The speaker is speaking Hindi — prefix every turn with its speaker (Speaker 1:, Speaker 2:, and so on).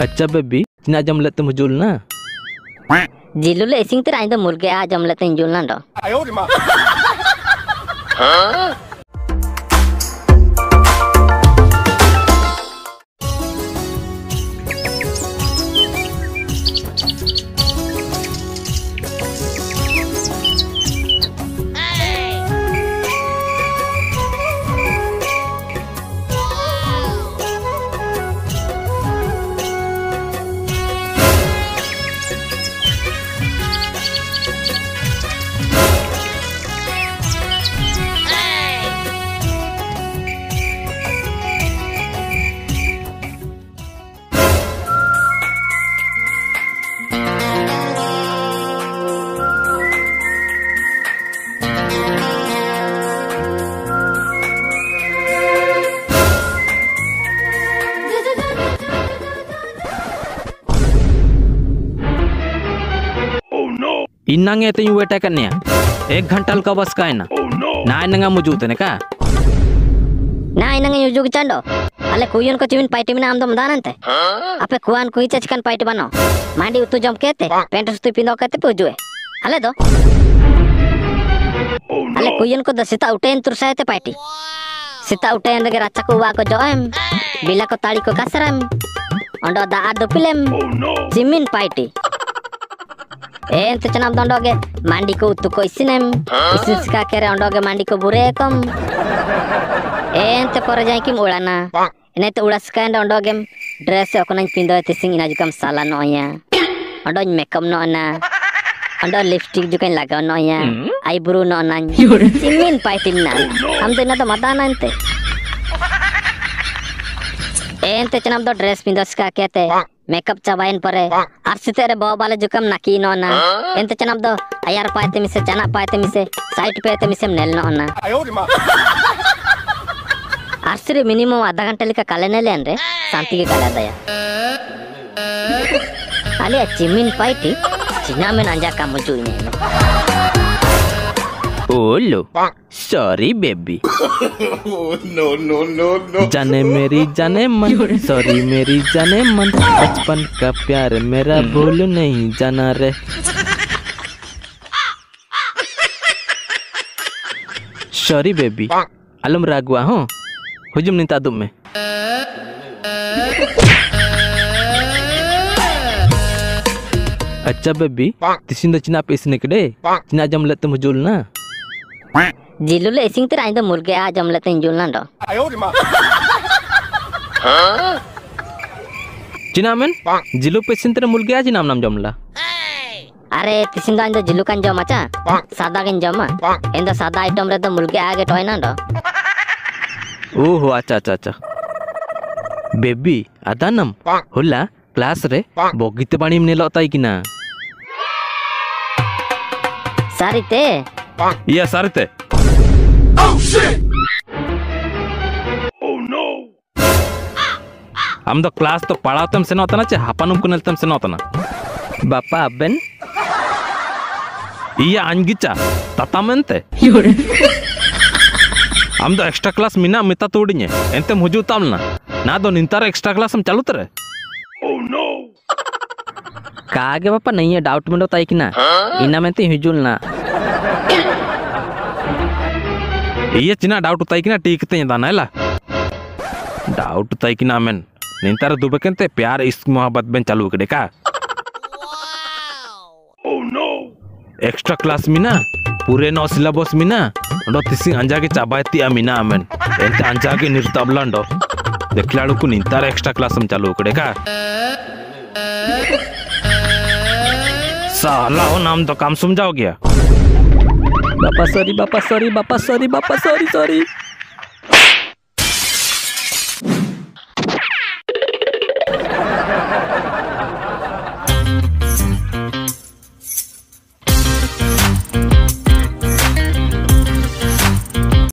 Speaker 1: अच्छा बेबी तिना जम लेते मुजुल ना
Speaker 2: जिलु ले सिंग तिरा इंदो मुर्गे आ जम लेते इंजुल ना डो
Speaker 3: आयो
Speaker 1: इन्नांगे ते वेट करने एक घंटा का बस का है ना ना नंगा मौजूद है ना का
Speaker 2: ना इनंग युजुग चंडो अले कुयन को चिविन पाइटी में आम दम दानंते अपे कुआन कुई चचकन पाइटी बनो मांडी उतु जम केते पेंट सुतु पिंदो केते पुजुए अले दो अले कुयन को दसिता उटेन तुरसायते पाइटी सिता लगे राचा को वा को जोएम बिला को ताड़ी को कसरम अंडो दा आदो पिलेम चिमिन पाइटी ente cenam tondoge mandi ku tuko isinem. Isis on doge mandi ku burekom ente pora jangkim ulana. Ini tu ulas kain dan ondoge dress e aku nang pindo e itu sing ina jukam masalah noya ondoge makeup no ana ondoge lipstick juga yang laga noya aiburu hmm? no ana cimin pai timna hamte nato mata nante ente. Cenam don dress pindo skakete makeup ಚಬಾಯಿನ್ ಪರೆ ಅರ್ಸಿತೆರೆ ಬಾಬಾಲೆ ಜುಕಂ ನಕಿ ನೋನ ಎಂತ ಚನಬ್ ದೋ ಅಯಾರ್
Speaker 3: ಪಾಯ್ತೆ ಮಿಸೆ ಚನ ಪಾಯ್ತೆ ಮಿಸೆ
Speaker 2: ಸೈಟ್ ಪೇತೆ ಮಿಸೆ ನೆಲ್ ನೋನ ಅರ್ಸಿರಿ ಮಿನಿಮಮ್ ಅರ್ಧ ಗಂಟೆ ಲಿಕ ಕಲೆನೆಲೆ ಅಂದ್ರೆ ಶಾಂತಿಗೆ ಕಲೆದಯ ಅಲೆ ಚಿಮ್ಮಿನ ಪಾಯ್ತಿ ಚಿನ್ನಾಮಿನ ಅಂಜಾಕ ಮುಜು ಇನ್ನೇನು
Speaker 1: ओलो sorry baby
Speaker 3: no no no no!
Speaker 1: जाने मेरी जाने मन। सॉरी मेरी जाने मन। बचपन का प्यार मेरा भूल नहीं जाना रे। सॉरी बेबी अलम रागुआ हो। हुजुम निता दुम में। अच्छा बेबी तिसिन द चिना पेस निकड़े चिना जम लेते मुजुल ना।
Speaker 2: ᱡᱤᱞᱩ ᱞᱮ ᱤᱥᱤᱱ ᱛᱮᱨᱟ ᱤᱧ ᱫᱚ ᱢᱩᱨᱜᱟᱹ ᱟ ᱡᱚᱢ ᱞᱮᱛᱮ
Speaker 3: ᱤᱧ ᱡᱩᱞᱱᱟ ᱫᱚ ᱟᱭᱳ ᱨᱮᱢᱟ
Speaker 1: ᱪᱤᱱᱟᱢᱮᱱ ᱡᱤᱞᱩ ᱯᱮ ᱤᱥᱤᱱ ᱛᱮᱨᱟ ᱢᱩᱨᱜᱟᱹ ᱟ ᱡᱤᱱᱟᱢ ᱱᱟᱢ ᱡᱚᱢᱞᱟ
Speaker 2: अरे तिसिन दा इंदा जिलु कान जमा सादा किन जमा इंदा सादा आइटम रे तो मुलगे आगे टॉय ना डो
Speaker 1: ओहो अच्छा अच्छा अच्छा बेबी अदानम होला क्लास रे बगित पाणी मने लताई किना
Speaker 2: सारी ते
Speaker 1: या सारते हम तो क्लास तो पढ़ातम से नतना चे हापानुम को नेलतम से नतना बापा अबेन। iya angicha tatamente हम तो एक्स्ट्रा क्लास मिना मिता तोड़िए एंते मुझू तामना ना। दो निंतार एक्स्ट्रा क्लास हम चालू तरे। कागे बापा नहीं है डाउट में ताई किना इना में ते हिजुल ना। Iya cina doubt utai kina ठीक ते दाना ला? doubt utai kina men निंतार दुबकन ते प्यार इश्क मोहब्बत बेन चालू कड़े का? एक्स्ट्रा क्लास मिना? पूरे नौ सिलेबस मिना? अंडो तिसिंग अंजा के चाबायती मिना अमेन एंते अंजा के निर्ताबलांडो देखलाड़ू को निंतार एक्स्ट्रा क्लास हम चालू कड़े का? साला हो नाम तो काम समझाओ गया। बापा सॉरी बापा सॉरी बापा सॉरी बापा सॉरी सॉरी